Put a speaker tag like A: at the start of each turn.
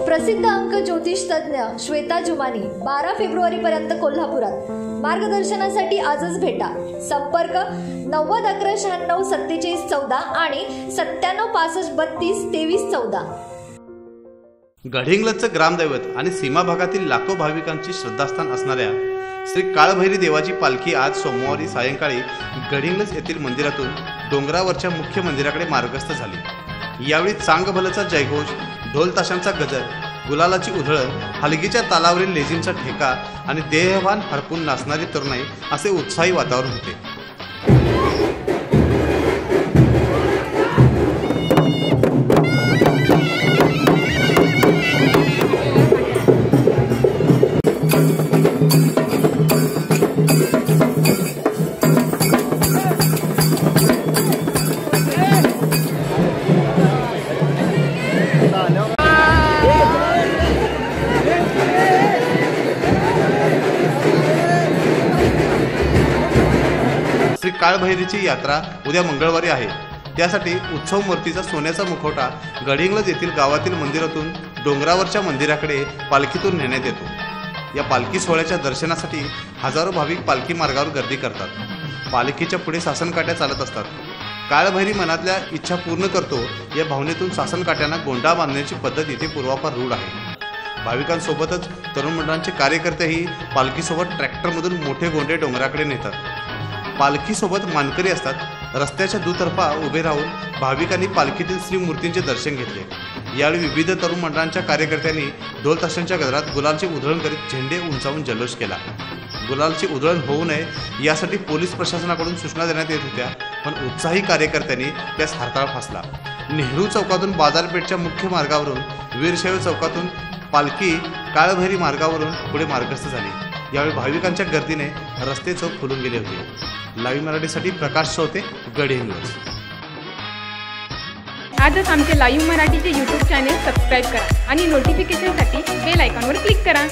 A: प्रसिद्ध अंक ज्योतिष तज्ज्ञ श्वेता जुमानी बारा फेब्रुवारी पर्यंत कोल्हापुरात. मार्गदर्शनासाठी आजच भेटा. संपर्क नव्वद अकरा शहाण्णव सत्तेचाळीस चौदा आणि सत्त्याण्णव पासष्ट बत्तीस तेवीस चौदा.
B: गडिंग्लजचं ग्रामदैवत आणि सीमा भागातील लाखो भाविकांची श्रद्धास्थान असणाऱ्या श्री काळभैरी देवाची पालखी आज सोमवारी सायंकाळी गडिंग्लज येथील मंदिरातून डोंगरावरच्या मुख्य मंदिराकडे मार्गस्थ झाली. यावेळी चांगभलचा जयघोष ढोल ताशांचा गजर गुलालाची उधळण हलगीच्या तालावरील लेझिमचा ठेका आणि देहभान हरपून नाचणारी तरुणाई असे उत्साही वातावरण होते. काळभैरीची यात्रा उद्या मंगळवारी आहे. त्यासाठी उत्सव मूर्तीचा सोन्याचा मुखवटा गडिंगलज येथील गावातील मंदिरातून डोंगरावरच्या मंदिराकडे पालखीतून नेण्यात येतो. या पालखी सोहळ्याच्या दर्शनासाठी हजारो भाविक पालखी मार्गावर गर्दी करतात. पालखीच्या पुढे सासनकाट्या चालत असतात. काळभैरी मनातल्या इच्छा पूर्ण करतो या भावनेतून सासनकाट्यांना गोंडा बांधण्याची पद्धत इथे पूर्वापार रूढ आहे. भाविकांसोबतच तरुण मंडळांचे कार्यकर्तेही पालखीसोबत ट्रॅक्टरमधून मोठे गोंडे डोंगराकडे नेतात. पालखीसोबत मानकरी असतात. रस्त्याच्या दुतर्फा उभे राहून भाविकांनी पालखीतील श्री मूर्तींचे दर्शन घेतले. यावेळी विविध तरुण मंडळांच्या कार्यकर्त्यांनी ढोल ताशांच्या गजरात गुलालचे उधळण करीत झेंडे उंचावून जल्लोष केला. गुलालची उधळण होऊ नये यासाठी पोलीस प्रशासनाकडून सूचना देण्यात येत होत्या पण उत्साही कार्यकर्त्यांनी त्यास हरताळ फासला. नेहरू चौकातून बाजारपेठच्या मुख्य मार्गावरून वीरशैव चौकातून पालखी काळभैरी मार्गावरून पुढे मार्गस्थ झाली. यावेळी भाविकांच्या गर्दीने रस्ते चौक फुलून गेले होते. लाईव्ह मराठीसाठी प्रकाश सोते गडी न्यूज.
C: आजच आमचे लाईव्ह मराठीचे यूट्यूब चॅनेल सबस्क्राईब करा आणि नोटिफिकेशनसाठी बेल आयकॉनवर क्लिक करा.